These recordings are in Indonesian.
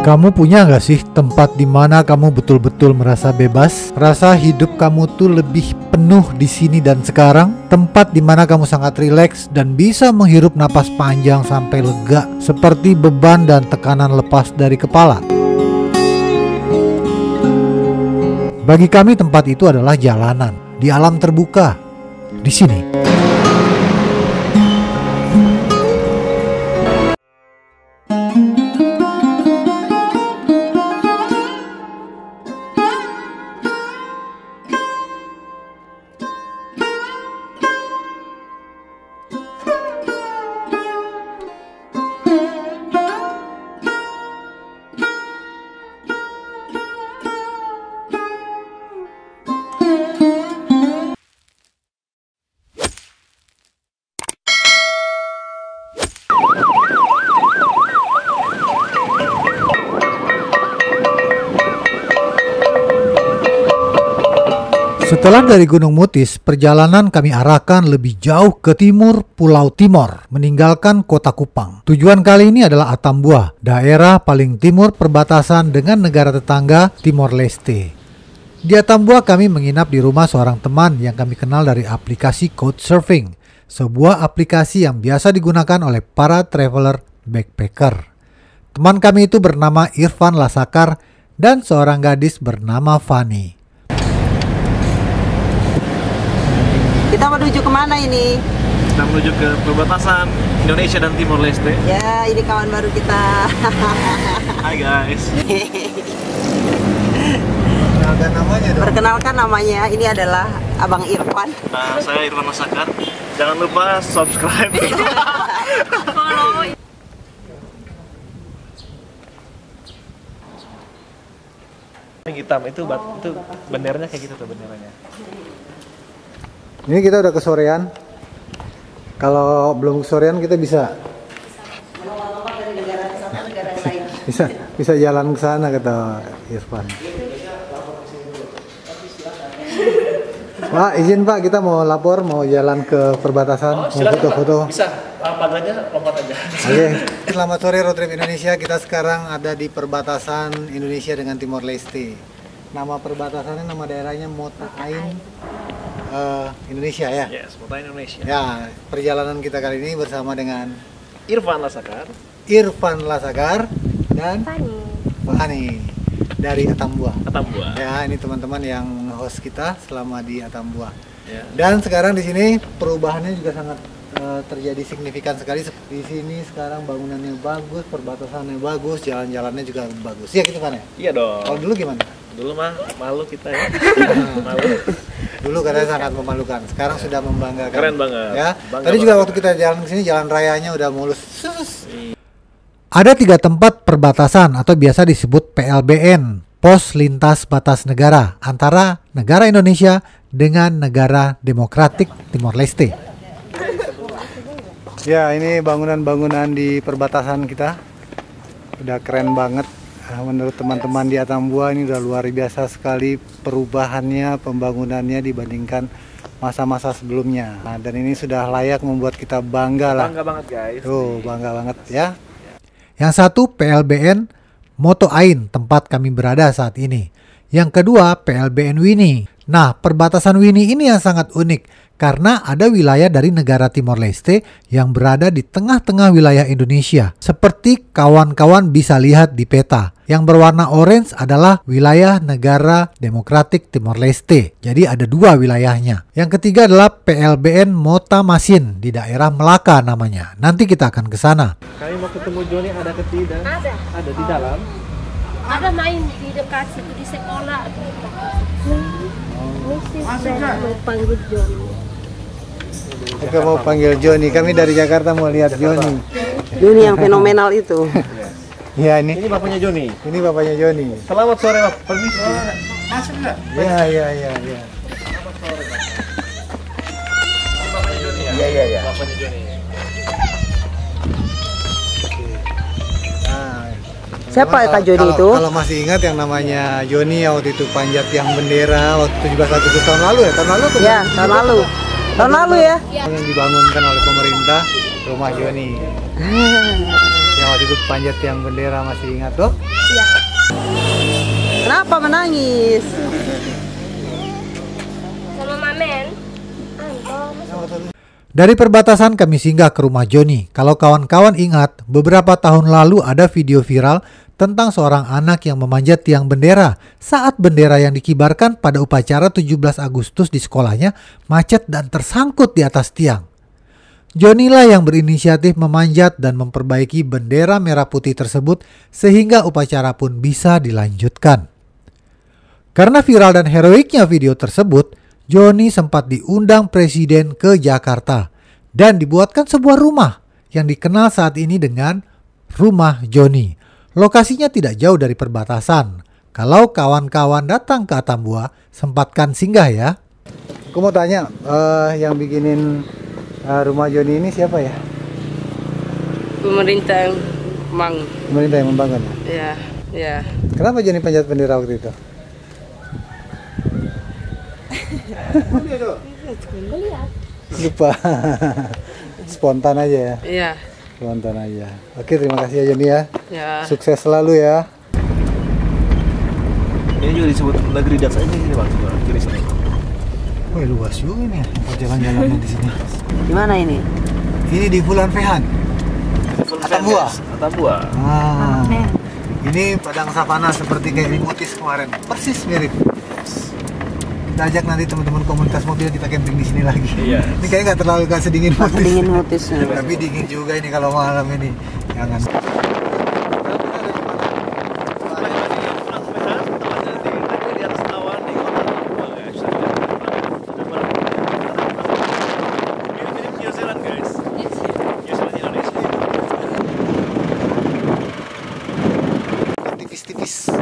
Kamu punya nggak sih tempat di mana kamu betul-betul merasa bebas? Rasa hidup kamu tuh lebih penuh di sini dan sekarang? Tempat di mana kamu sangat rileks dan bisa menghirup napas panjang sampai lega, seperti beban dan tekanan lepas dari kepala. Bagi kami tempat itu adalah jalanan di alam terbuka. Di sini Setelah dari Gunung Mutis, perjalanan kami arahkan lebih jauh ke timur Pulau Timor, meninggalkan kota Kupang. Tujuan kali ini adalah Atambua, daerah paling timur perbatasan dengan negara tetangga Timor Leste. Di Atambua kami menginap di rumah seorang teman yang kami kenal dari aplikasi Couchsurfing, sebuah aplikasi yang biasa digunakan oleh para traveler backpacker. Teman kami itu bernama Irfan Lasakar dan seorang gadis bernama Fani. Kita menuju ke mana ini? Kita menuju ke perbatasan Indonesia dan Timor Leste. Ya, ini kawan baru kita. Hai guys. Perkenalkan namanya dong. Perkenalkan namanya, ini adalah Abang Irfan. Nah, saya Irfan Masakar. Jangan lupa subscribe. Yang hitam itu bat, itu benderanya kayak gitu tuh benderanya. Ini kita udah kesorean. Kalau belum kesorean kita bisa bisa bisa jalan ke sana kata Irfan. Pak, izin Pak, kita mau lapor, mau jalan ke perbatasan, mau foto-foto. Bisa, apa aja, lompat aja. Oke, selamat sore Road Trip Indonesia. Kita sekarang ada di perbatasan Indonesia dengan Timor Leste. Nama perbatasannya, nama daerahnya Mota Ain, eh, Indonesia ya. Yes, Kota Indonesia. Ya, perjalanan kita kali ini bersama dengan Irfan Lasakar. Irfan Lasagar dan Fani. Fani dari Atambua. Atambua. Ya, ini teman-teman yang host kita selama di Atambua. Ya. Dan sekarang di sini perubahannya juga sangat eh, terjadi signifikan sekali. Di sini sekarang bangunannya bagus, perbatasannya bagus, jalan-jalannya juga bagus. Ya gitu kan ya? Iya dong. Kalau dulu gimana? Dulu mah malu kita ya. malu. Dulu katanya sangat memalukan. Sekarang sudah membanggakan. Keren banget. Ya. Bangga Tadi juga banget. waktu kita jalan ke sini jalan rayanya udah mulus. Sus. Ada tiga tempat perbatasan atau biasa disebut PLBN, pos lintas batas negara antara negara Indonesia dengan negara Demokratik Timor Leste. Ya, ini bangunan-bangunan di perbatasan kita. Udah keren banget. Ah, Menurut teman-teman di Atambua ini udah luar biasa sekali perubahannya, pembangunannya dibandingkan masa-masa sebelumnya. Nah, dan ini sudah layak membuat kita bangga lah. Bangga banget guys. Tuh, bangga banget ya. Yang satu PLBN Moto Ain, tempat kami berada saat ini. Yang kedua PLBN Wini. Nah, perbatasan Wini ini yang sangat unik karena ada wilayah dari negara Timor Leste yang berada di tengah-tengah wilayah Indonesia. Seperti kawan-kawan bisa lihat di peta. Yang berwarna orange adalah wilayah negara Demokratik Timor Leste. Jadi ada dua wilayahnya. Yang ketiga adalah PLBN Mota Masin di daerah Melaka namanya. Nanti kita akan ke sana. Kami mau ketemu Joni ada ke tidak? Ada. Ada di dalam. Ada main di dekat situ di sekolah. Misi saya mau panggil John. Kita mau panggil Joni. Kami dari Jakarta mau lihat Joni. Ini yang fenomenal itu. Ya ini, Ini bapaknya Joni. ini bapaknya Joni. Selamat sore, Pak. Permisi. Ya, ya, ya, ya. Bapaknya Joni ya? Iya, iya, iya. Bapaknya Joni. Nah, Siapa Kalau- Kak Joni kalau- itu? Kalau masih ingat yang namanya Joni yang waktu itu panjat yang bendera waktu 17 Agustus tahun lalu ya? Tahun lalu atau Ya, tahun lalu. Tahun lalu ya. yang dibangunkan oleh pemerintah rumah Joni. yang waktu itu panjat tiang bendera masih ingat tuh? Kenapa menangis? Sama Mamen. Dari perbatasan kami singgah ke rumah Joni. Kalau kawan-kawan ingat, beberapa tahun lalu ada video viral tentang seorang anak yang memanjat tiang bendera saat bendera yang dikibarkan pada upacara 17 Agustus di sekolahnya macet dan tersangkut di atas tiang. Joni lah yang berinisiatif memanjat dan memperbaiki bendera merah putih tersebut sehingga upacara pun bisa dilanjutkan. Karena viral dan heroiknya video tersebut, Joni sempat diundang presiden ke Jakarta dan dibuatkan sebuah rumah yang dikenal saat ini dengan Rumah Joni. Lokasinya tidak jauh dari perbatasan. Kalau kawan-kawan datang ke Atambua, sempatkan singgah ya. Aku mau tanya, eh, yang bikinin eh, rumah Joni ini siapa ya? Pemerintah yang mang, Pemerintah yang membangun. ya, ya. Kenapa Joni panjat bendera waktu itu? Lupa. Spontan aja ya. Iya, Spontan aja. Oke, terima kasih ya Joni ya. ya. Sukses selalu ya. Ini juga disebut negeri daksa ini sini bang, Wih luas juga nih tempat jalan-jalannya di sini. Di mana ini? Ini di Bulan Vehan. Atambua. Atambua. Ah. Ini padang savana seperti kayak di Mutis kemarin. Persis mirip. Kita ajak nanti teman-teman komunitas mobil kita camping di sini lagi. Iya. Ini kayaknya nggak terlalu nggak sedingin Mutis. Dingin mutisnya. Tapi dingin juga ini kalau malam ini. Jangan. Tipis-tipis.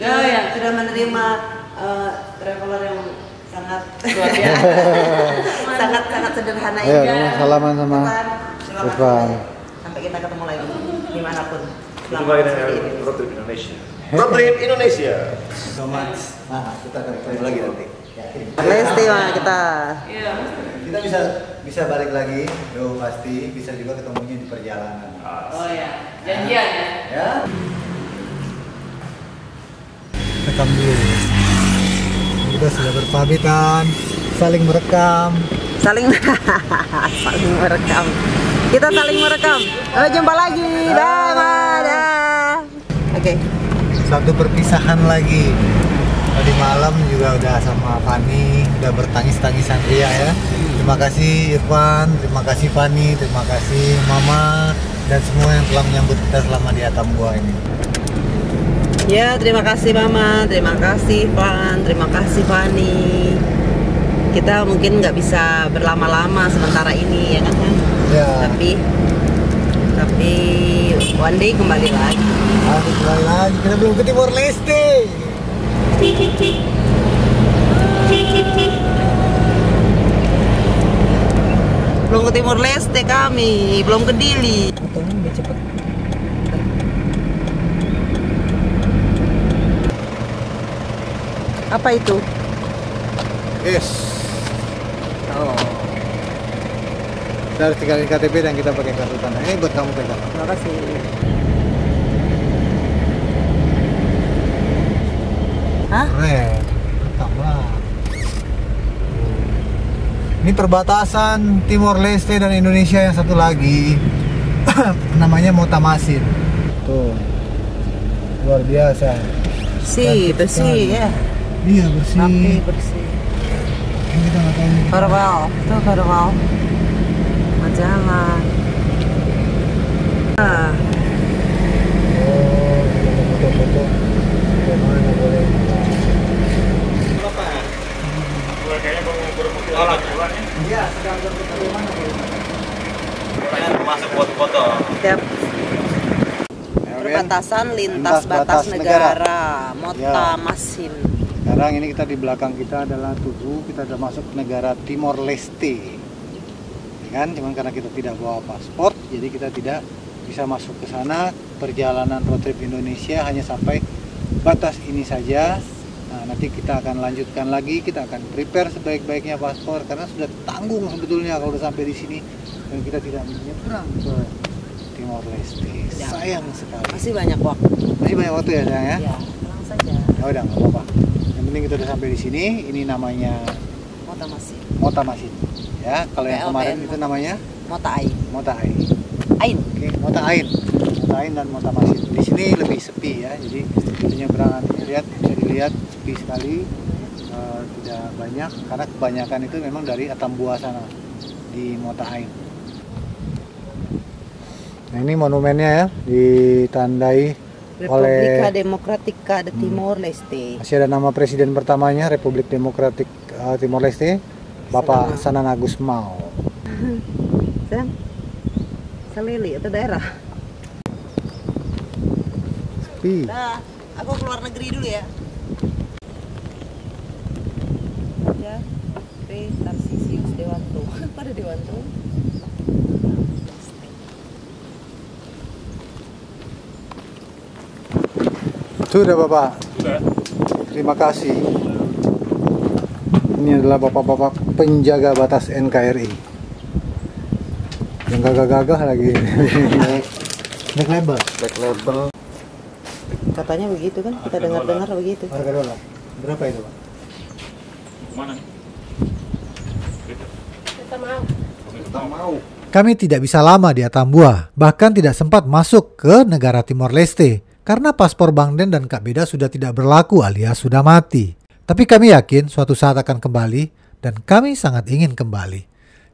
Ya, ya, sudah menerima eh, traveler yang sangat luar biasa. sangat sangat sederhana Ayo, ini. salaman sama Irfan. Sampai kita ketemu lagi di mana pun. Dengan road trip Indonesia. Road trip Indonesia. So much. Nah, kita akan ketemu lagi nanti. Lesti mah kita. Kita bisa bisa balik lagi, yo pasti bisa juga ketemunya di perjalanan. Oh ya, janjian ya. Ya. Rekam dulu. Kita sudah berpamitan, saling merekam. Saling saling merekam. Kita saling merekam. Oh, jumpa lagi. Dah, Ma, dah. Oke. Satu perpisahan lagi. Tadi malam juga udah sama Fani, udah bertangis-tangisan ria ya. Terima kasih Irfan, terima kasih Fani, terima kasih Mama dan semua yang telah menyambut kita selama di Atambua ini. Ya, terima kasih Mama, terima kasih Van, terima kasih Fani. Kita mungkin nggak bisa berlama-lama sementara ini ya kan? Ya. Tapi tapi one day kembali lagi. Kembali lagi. Kita belum ke Timor Leste. Belum ke Timur Leste kami, belum ke Dili. lebih cepet. Apa itu? Yes. Oh, Kita harus tinggalin KTP dan kita pakai kartu tanda. Ini buat kamu pegang. terima kasih. Hah? Keren. Rekam lah. Ini perbatasan Timor Leste dan Indonesia yang satu lagi. Namanya Motamasin. Tuh. Luar biasa. Si, Cantik bersih sekali. ya. Iya bersih. Rapi, bersih. Ini kita nggak tahu. Farewell, tuh farewell. Majalah. Ah, Oh, foto-foto. Boleh? Iya, sedang? Masuk foto-foto. tiap perbatasan lintas Lintas batas, batas negara, negara. Mota Ya. Masin. Sekarang ini kita di belakang kita adalah Tugu, kita sudah masuk negara Timor Leste. Ya kan, cuman karena kita tidak bawa paspor, jadi kita tidak bisa masuk ke sana. Perjalanan road trip Indonesia hanya sampai batas ini saja. Nah, nanti kita akan lanjutkan lagi, kita akan prepare sebaik-baiknya paspor karena sudah tanggung sebetulnya kalau udah sampai di sini dan kita tidak menyeberang ke Timor Leste. Ya. Sayang sekali. Masih banyak waktu. Masih banyak waktu ya sayang ya? Ya, tenang saja. Ya udah nggak apa-apa. Penting kita udah sampai di sini. Ini namanya Mota masih. Mota Masin. Ya, kalau yang kemarin itu namanya Mota Ain. Mota Ain. Ain. Oke, Mota Ain. Mota Ain dan Mota Masin. Di sini lebih sepi ya. Jadi penyeberangan ini lihat bisa dilihat sepi sekali. Eh, tidak banyak karena kebanyakan itu memang dari Atambua sana di Mota Ain. Nah, ini monumennya ya ditandai Republika oleh Demokratika de Timor Leste. masih ada nama presiden pertamanya Republik Demokratik eh, Timor Leste Bapak Sanan Agus Mau. Selili itu daerah. Sepi. Nah, aku keluar negeri dulu ya. Ya, P. Tarsisius Dewanto. Pada Dewanto. Sudah Bapak. Terima kasih. Ini adalah bapak-bapak penjaga batas NKRI. Yang gagah-gagah lagi. Black label. Back label. Katanya begitu kan? Kita dengar-dengar begitu. Harga dolar. Berapa itu, Pak? Mana? Kita mau. Kita mau. Kami tidak bisa lama di Atambua, bahkan tidak sempat masuk ke negara Timor Leste karena paspor Bang Den dan Kak Beda sudah tidak berlaku alias sudah mati. Tapi kami yakin suatu saat akan kembali dan kami sangat ingin kembali.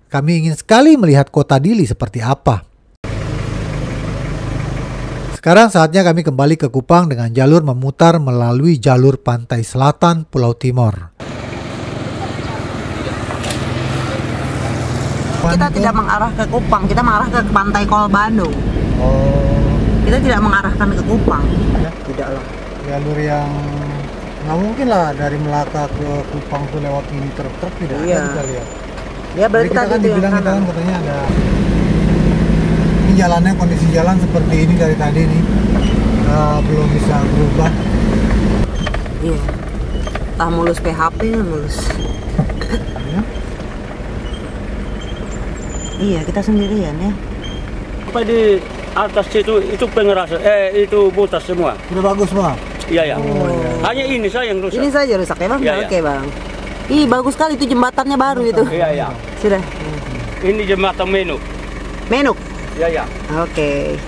Kami ingin sekali melihat kota Dili seperti apa. Sekarang saatnya kami kembali ke Kupang dengan jalur memutar melalui jalur pantai selatan Pulau Timor. Kita tidak mengarah ke Kupang, kita mengarah ke pantai Kol Bandung. Oh, Kita tidak mengarahkan ke Kupang. Ya. Tidaklah. jalur yang nggak mungkin lah dari Melaka ke Kupang tuh lewat ini truk-truk tidak Iya. ada kita lihat. Ya Jadi berarti kita tadi kan dibilang kita kan katanya ada ini jalannya kondisi jalan seperti ini dari tadi nih Eh, belum bisa berubah. Iya. Tah mulus PHP mulus. Ya. Iya, kita sendirian ya. Apa di atas itu itu pengeras eh itu botas semua. Sudah bagus pak. Iya ya. Oh, iya. Hanya ini saya yang rusak. Ini saja rusak ya bang? Iya, iya. Oke bang. Ih bagus sekali itu jembatannya baru itu. Iya ya. Sudah. Ini jembatan Menuk. Menuk. Iya ya. Oke.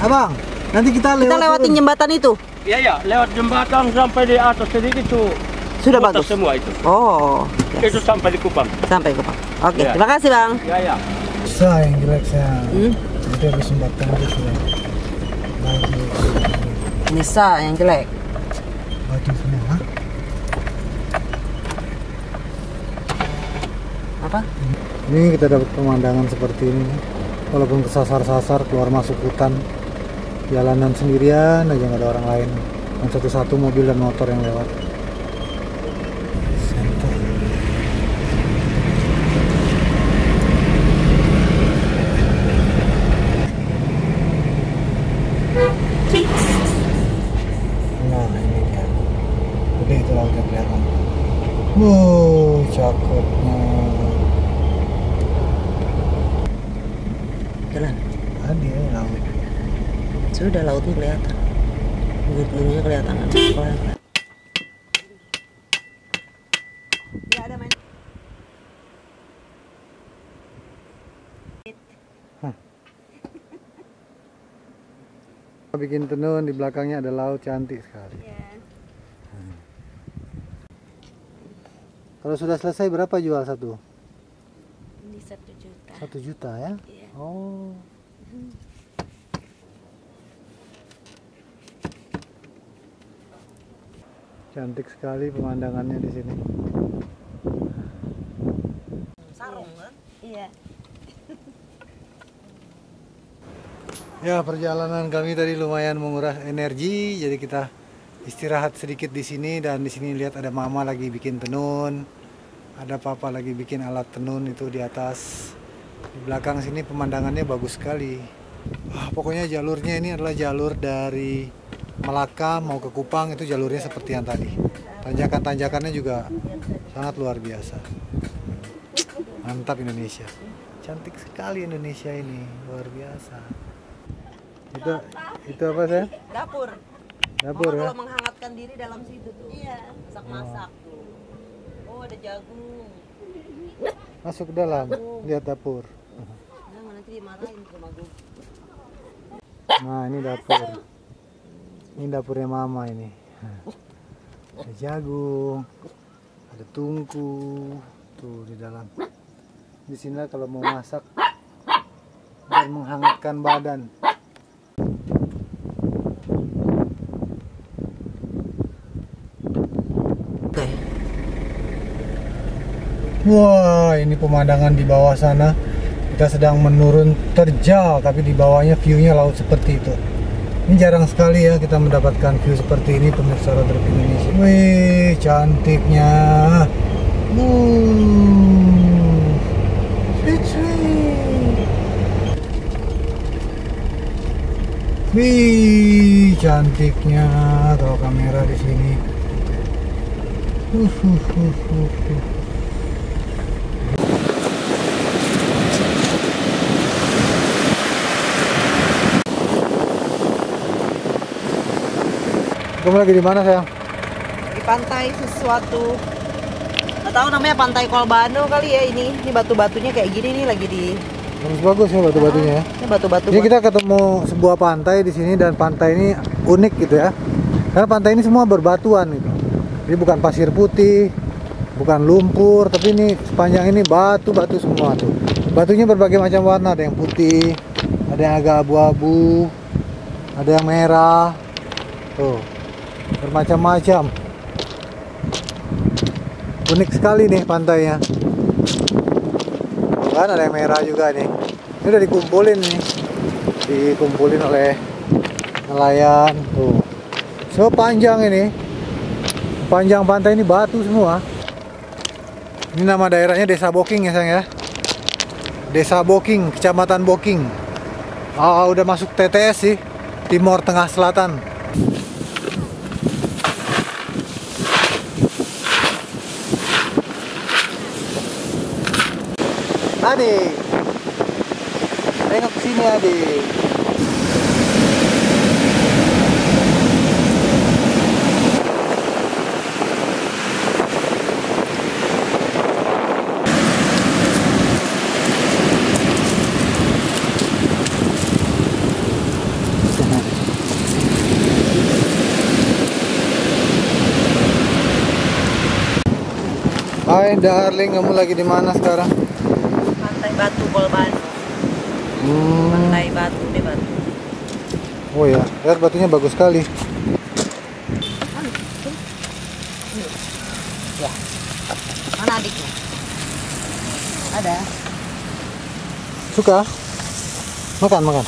Abang, nanti kita lewat. Kita lewatin turun. jembatan itu. Iya ya. Lewat jembatan sampai di atas sedikit itu Sudah bagus. semua itu. Oh. yes. Itu sampai di Kupang. Sampai Kupang. Oke. Iya. Terima kasih bang. Iya ya. Bisa yang jelek saya. Hmm? Nanti habis jembatan itu sudah bagus. Nisa yang jelek. Bagus semua. Apa? Ini kita dapat pemandangan seperti ini. Walaupun kesasar-sasar keluar masuk hutan, jalanan sendirian aja nggak ada orang lain. Dan satu-satu mobil dan motor yang lewat. Center. Nah ini dia. Gede itu lautnya kelihatan. Wow, cakepnya. Jalan. Tadi ya laut. Sudah lautnya kelihatan. Bibir-bibirnya kelihatan. Ada sekolah yang kelihatan. Ya ada main. Bikin tenun di belakangnya ada laut cantik sekali. Hmm. Kalau sudah selesai berapa jual satu? Ini satu juta. Satu juta ya? Iya. Oh. Cantik sekali pemandangannya di sini. Sarung kan? Iya. Ya perjalanan kami tadi lumayan menguras energi, jadi kita istirahat sedikit di sini dan di sini lihat ada mama lagi bikin tenun, ada papa lagi bikin alat tenun itu di atas. Di belakang sini pemandangannya bagus sekali. Ah, pokoknya jalurnya ini adalah jalur dari Melaka mau ke Kupang itu jalurnya seperti yang tadi. Tanjakan-tanjakannya juga sangat luar biasa. Mantap Indonesia. Cantik sekali Indonesia ini, luar biasa. Itu itu apa sih? Dapur. Dapur Mama ya. kalau menghangatkan diri dalam situ tuh. Iya. Masak-masak tuh. Oh, ada jagung. Masuk ke dalam, lihat dapur. Jangan nanti dimarahin sama gue. Nah, ini dapur. Ini dapurnya mama ini. Ada jagung, ada tungku, tuh di dalam. Di sini kalau mau masak dan menghangatkan badan. Wah, ini pemandangan di bawah sana. Kita sedang menurun terjal, tapi di bawahnya view-nya laut seperti itu. Ini jarang sekali ya kita mendapatkan view seperti ini pemirsa road trip Indonesia. Wih, cantiknya. Uh, sweet, sweet. Wih, cantiknya kalau kamera di sini. Uh, uh, uh, uh, uh. Kamu lagi di mana sayang? Di pantai sesuatu. Nggak tahu namanya pantai Kolbano kali ya ini. Ini batu-batunya kayak gini nih lagi di. Bagus-bagus ya batu-batunya ya. Ini batu-batu. Jadi kita ketemu sebuah pantai di sini dan pantai ini unik gitu ya. Karena pantai ini semua berbatuan gitu. Jadi bukan pasir putih, bukan lumpur, tapi ini sepanjang ini batu-batu semua tuh. Batunya berbagai macam warna, ada yang putih, ada yang agak abu-abu, ada yang merah. Tuh. Bermacam-macam. Unik sekali nih pantainya. Kan ada yang merah juga nih. Ini udah dikumpulin nih. Dikumpulin oleh nelayan. Tuh. Sepanjang ini. Panjang pantai ini batu semua. Ini nama daerahnya Desa Boking ya sayang ya. Desa Boking, Kecamatan Boking. Ah, udah masuk TTS sih. Timur Tengah Selatan. Adik. Tengok sini adik. Hai darling, kamu lagi di mana sekarang? Batu Kolbano. Hmm. Pantai Batu deh batu. Oh ya, lihat batunya bagus sekali. Mana adiknya? Ada. Suka? Makan, makan.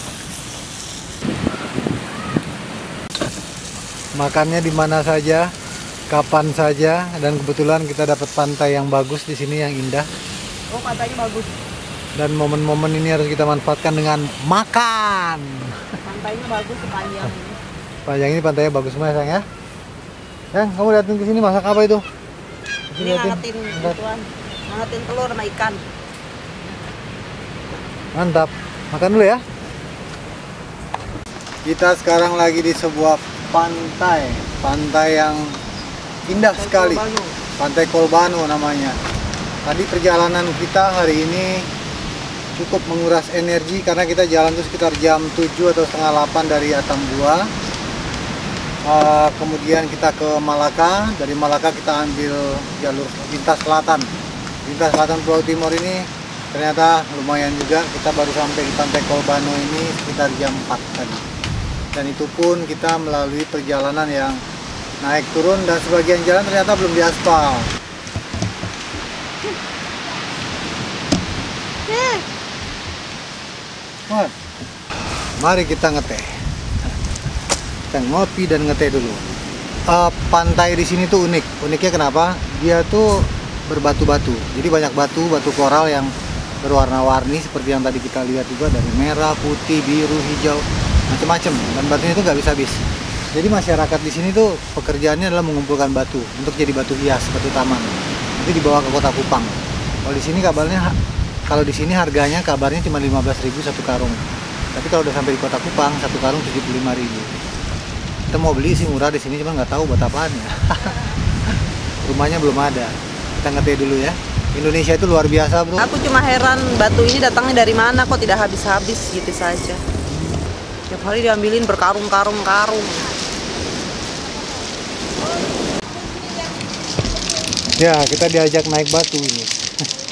Makannya di mana saja, kapan saja, dan kebetulan kita dapat pantai yang bagus di sini yang indah. Oh pantainya bagus. Dan momen-momen ini harus kita manfaatkan dengan makan. Pantainya bagus sepanjang ini. Panjang ini pantainya bagus semua ya, sayang ya. Sayang, kamu liatin ke sini masak apa itu? Ini ngangetin. Ngangetin telur sama ikan. Mantap. Makan dulu ya. Kita sekarang lagi di sebuah pantai. Pantai yang indah sekali. Kolbano. Pantai Kolbano namanya. Tadi perjalanan kita hari ini cukup menguras energi karena kita jalan tuh sekitar jam 7 atau setengah 8 dari Atambua. Uh, kemudian kita ke Malaka. Dari Malaka kita ambil jalur lintas selatan. Lintas selatan Pulau Timur ini ternyata lumayan juga. Kita baru sampai di Pantai Kolbano ini sekitar jam 4 tadi. Dan itu pun kita melalui perjalanan yang naik turun dan sebagian jalan ternyata belum diaspal. Mari kita ngeteh. Kita ngopi dan ngeteh dulu. Eh, pantai di sini tuh unik. Uniknya kenapa? Dia tuh berbatu-batu. Jadi banyak batu, batu koral yang berwarna-warni seperti yang tadi kita lihat juga dari merah, putih, biru, hijau, macam-macam. Dan batunya itu nggak bisa habis. Jadi masyarakat di sini tuh pekerjaannya adalah mengumpulkan batu untuk jadi batu hias, batu taman. Itu dibawa ke kota Kupang. Kalau di sini kabarnya kalau di sini harganya kabarnya cuma 15.000 satu karung. Tapi kalau udah sampai di kota Kupang satu karung 75.000. Kita mau beli sih murah di sini cuma nggak tahu buat apaan ya. Rumahnya belum ada. Kita ngetes dulu ya. Indonesia itu luar biasa, Bro. Aku cuma heran batu ini datangnya dari mana kok tidak habis-habis gitu saja. Tiap hari diambilin berkarung-karung karung. Ya, kita diajak naik batu ini.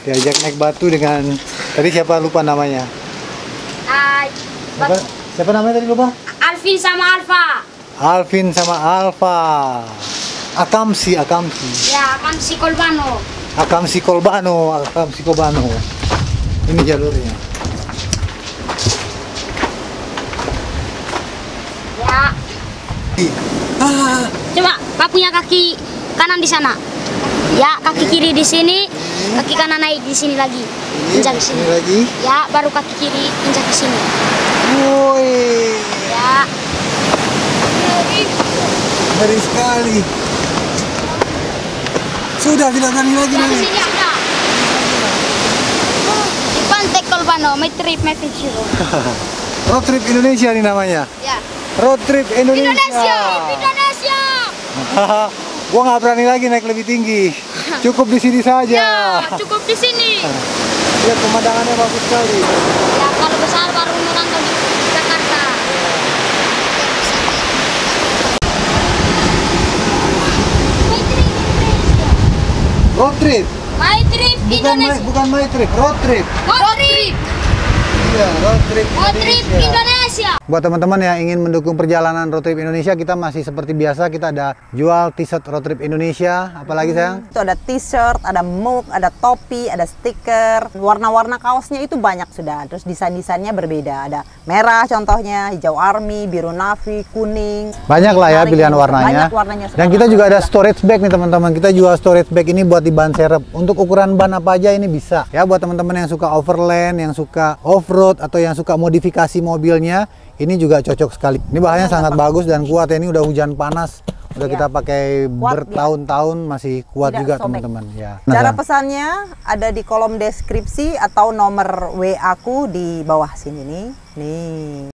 diajak naik batu dengan tadi siapa lupa namanya? Ah, Siapa, siapa namanya tadi lupa? Alvin sama Alfa. Alvin sama Alfa. Akamsi, Akamsi. Ya, kan si Kolbano. Akamsi Kolbano, Akamsi Kolbano. Ini jalurnya. Ya. Ah, Coba, Pak punya kaki kanan di sana. Ya, kaki kiri di sini, kaki kanan naik di sini lagi. ini, Injak di sini. ini lagi. Ya, baru kaki kiri injak di sini. Woi, Ya. ngeri sekali. Sudah tidak berani lagi di nih. sini sudah. Di pantai Kolbano, my trip, my future. Road trip Indonesia nih namanya. Ya. Road trip Indonesia. Indonesia, Indonesia. gua nggak berani lagi naik lebih tinggi. Cukup di sini saja. Ya, cukup di sini. Lihat pemandangannya bagus sekali. Ya, kalau besar baru nonton di Jakarta. My trip Indonesia. Road trip. My trip Bukan my, Indonesia. bukan my trip, road trip. Road trip. Iya, road trip Road trip Indonesia. Buat teman-teman yang ingin mendukung perjalanan road trip Indonesia, kita masih seperti biasa kita ada jual t-shirt road trip Indonesia. Apalagi sayang? Itu ada t-shirt, ada mug, ada topi, ada stiker. Warna-warna kaosnya itu banyak sudah. Terus desain-desainnya berbeda. Ada merah contohnya, hijau army, biru navy, kuning. Banyak lah ya pilihan warnanya. Banyak warnanya Dan kita juga ada storage bag nih teman-teman. Kita jual storage bag ini buat di ban serep. Untuk ukuran ban apa aja ini bisa. Ya buat teman-teman yang suka overland, yang suka off-road atau yang suka modifikasi mobilnya, ini juga cocok sekali. Ini bahannya sangat bagus dan kuat ya. Ini udah hujan panas. Udah Iya. kita pakai Kuat, bertahun-tahun masih kuat Tidak juga teman-teman. Ya. Nah, Cara sayang. pesannya ada di kolom deskripsi atau nomor WA aku di bawah sini nih. Nih.